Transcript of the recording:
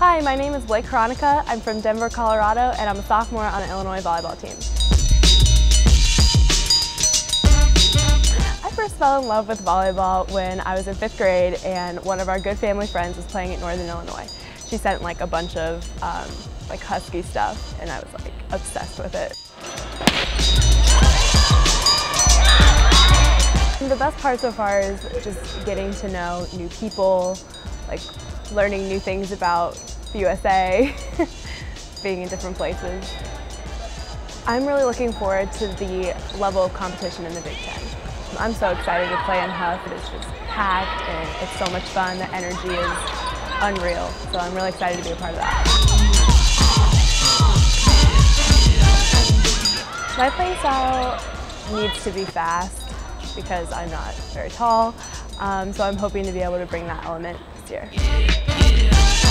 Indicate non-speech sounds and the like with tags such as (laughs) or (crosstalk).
Hi, my name is Blayke Hranicka. I'm from Denver, Colorado, and I'm a sophomore on the Illinois volleyball team. I first fell in love with volleyball when I was in fifth grade and one of our good family friends was playing at Northern Illinois. She sent like a bunch of um, like Husky stuff and I was like obsessed with it. The best part so far is just getting to know new people, like learning new things about the USA, (laughs) being in different places. I'm really looking forward to the level of competition in the Big Ten. I'm so excited to play in Huff. It is just packed and it's so much fun. The energy is unreal. So I'm really excited to be a part of that. My playing style needs to be fast because I'm not very tall. Um, so I'm hoping to be able to bring that element this year.